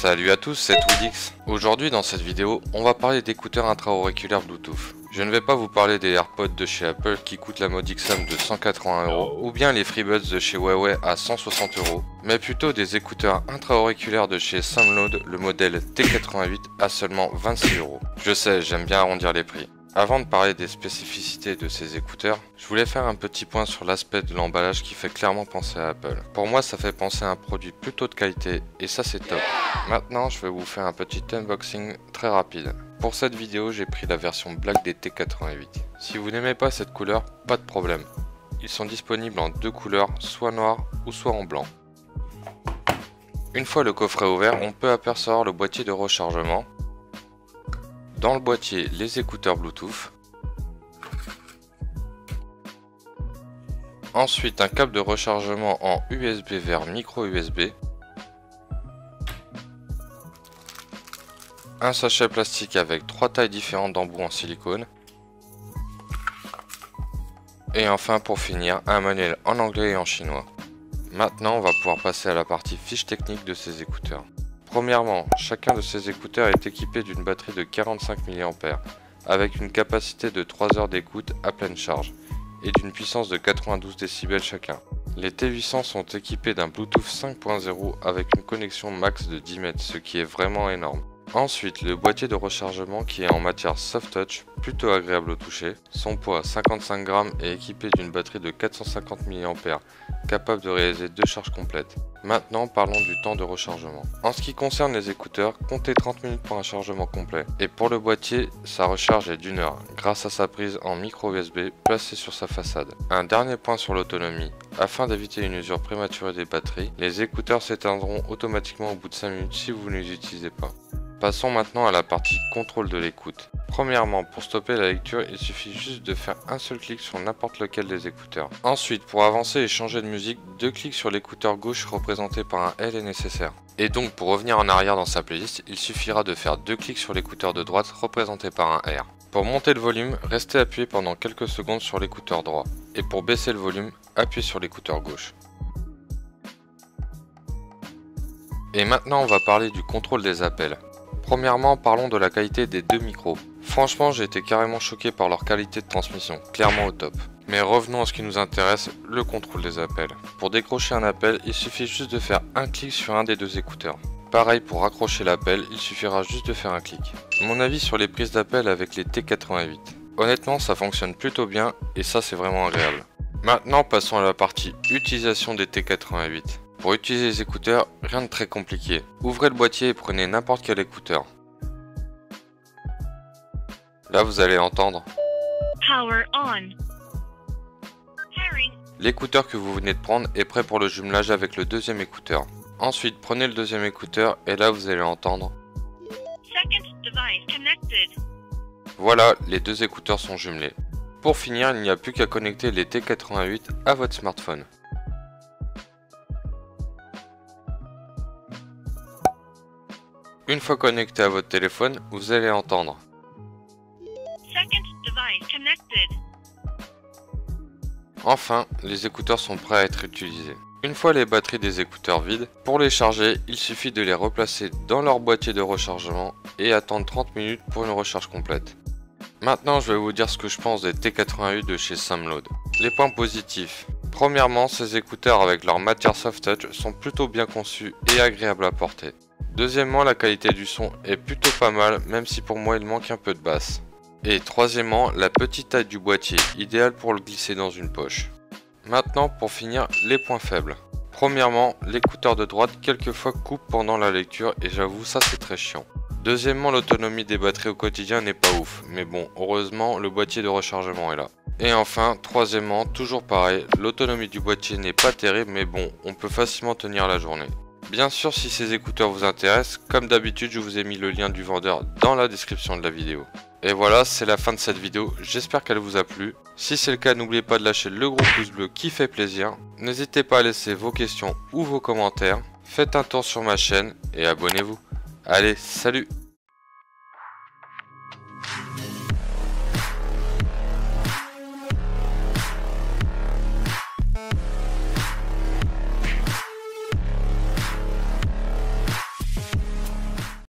Salut à tous, c'est Twidix. Aujourd'hui dans cette vidéo, on va parler d'écouteurs intra-auriculaires Bluetooth. Je ne vais pas vous parler des AirPods de chez Apple qui coûtent la modique somme de 180 euros ou bien les FreeBuds de chez Huawei à 160 euros, mais plutôt des écouteurs intra-auriculaires de chez Soundload, le modèle T88 à seulement 26 euros. Je sais, j'aime bien arrondir les prix. Avant de parler des spécificités de ces écouteurs, je voulais faire un petit point sur l'aspect de l'emballage qui fait clairement penser à Apple. Pour moi, ça fait penser à un produit plutôt de qualité et ça c'est top. Maintenant, je vais vous faire un petit unboxing très rapide. Pour cette vidéo, j'ai pris la version black des T88. Si vous n'aimez pas cette couleur, pas de problème. Ils sont disponibles en deux couleurs, soit noir ou soit en blanc. Une fois le coffret ouvert, on peut apercevoir le boîtier de rechargement, dans le boîtier, les écouteurs Bluetooth. Ensuite, un câble de rechargement en USB vers micro USB. Un sachet plastique avec trois tailles différentes d'embouts en silicone. Et enfin, pour finir, un manuel en anglais et en chinois. Maintenant, on va pouvoir passer à la partie fiche technique de ces écouteurs. Premièrement, chacun de ces écouteurs est équipé d'une batterie de 45 mAh avec une capacité de 3 heures d'écoute à pleine charge et d'une puissance de 92 décibels chacun. Les T800 sont équipés d'un Bluetooth 5.0 avec une connexion max de 10 mètres, ce qui est vraiment énorme. Ensuite, le boîtier de rechargement qui est en matière soft touch, plutôt agréable au toucher. Son poids 55 grammes est équipé d'une batterie de 450 mAh, capable de réaliser deux charges complètes. Maintenant, parlons du temps de rechargement. En ce qui concerne les écouteurs, comptez 30 minutes pour un chargement complet. Et pour le boîtier, sa recharge est d'une heure, grâce à sa prise en micro USB placée sur sa façade. Un dernier point sur l'autonomie. Afin d'éviter une usure prématurée des batteries, les écouteurs s'éteindront automatiquement au bout de 5 minutes si vous ne les utilisez pas. Passons maintenant à la partie contrôle de l'écoute. Premièrement, pour stopper la lecture, il suffit juste de faire un seul clic sur n'importe lequel des écouteurs. Ensuite, pour avancer et changer de musique, deux clics sur l'écouteur gauche représenté par un L est nécessaire. Et donc, pour revenir en arrière dans sa playlist, il suffira de faire deux clics sur l'écouteur de droite représenté par un R. Pour monter le volume, restez appuyé pendant quelques secondes sur l'écouteur droit. Et pour baisser le volume, appuyez sur l'écouteur gauche. Et maintenant, on va parler du contrôle des appels. Premièrement, parlons de la qualité des deux micros. Franchement, j'ai été carrément choqué par leur qualité de transmission, clairement au top. Mais revenons à ce qui nous intéresse, le contrôle des appels. Pour décrocher un appel, il suffit juste de faire un clic sur un des deux écouteurs. Pareil pour raccrocher l'appel, il suffira juste de faire un clic. Mon avis sur les prises d'appel avec les T88. Honnêtement, ça fonctionne plutôt bien et ça c'est vraiment agréable. Maintenant, passons à la partie utilisation des T88. Pour utiliser les écouteurs, rien de très compliqué. Ouvrez le boîtier et prenez n'importe quel écouteur. Là, vous allez entendre L'écouteur que vous venez de prendre est prêt pour le jumelage avec le deuxième écouteur. Ensuite, prenez le deuxième écouteur et là, vous allez entendre Voilà, les deux écouteurs sont jumelés. Pour finir, il n'y a plus qu'à connecter les T88 à votre smartphone. Une fois connecté à votre téléphone, vous allez entendre. Enfin, les écouteurs sont prêts à être utilisés. Une fois les batteries des écouteurs vides, pour les charger, il suffit de les replacer dans leur boîtier de rechargement et attendre 30 minutes pour une recharge complète. Maintenant, je vais vous dire ce que je pense des T88 de chez Samload. Les points positifs. Premièrement, ces écouteurs avec leur matière soft touch sont plutôt bien conçus et agréables à porter. Deuxièmement, la qualité du son est plutôt pas mal, même si pour moi il manque un peu de basse. Et troisièmement, la petite taille du boîtier, idéal pour le glisser dans une poche. Maintenant, pour finir, les points faibles. Premièrement, l'écouteur de droite quelquefois coupe pendant la lecture et j'avoue ça c'est très chiant. Deuxièmement, l'autonomie des batteries au quotidien n'est pas ouf, mais bon, heureusement le boîtier de rechargement est là. Et enfin, troisièmement, toujours pareil, l'autonomie du boîtier n'est pas terrible, mais bon, on peut facilement tenir la journée. Bien sûr, si ces écouteurs vous intéressent, comme d'habitude, je vous ai mis le lien du vendeur dans la description de la vidéo. Et voilà, c'est la fin de cette vidéo, j'espère qu'elle vous a plu. Si c'est le cas, n'oubliez pas de lâcher le gros pouce bleu qui fait plaisir. N'hésitez pas à laisser vos questions ou vos commentaires. Faites un tour sur ma chaîne et abonnez-vous. Allez, salut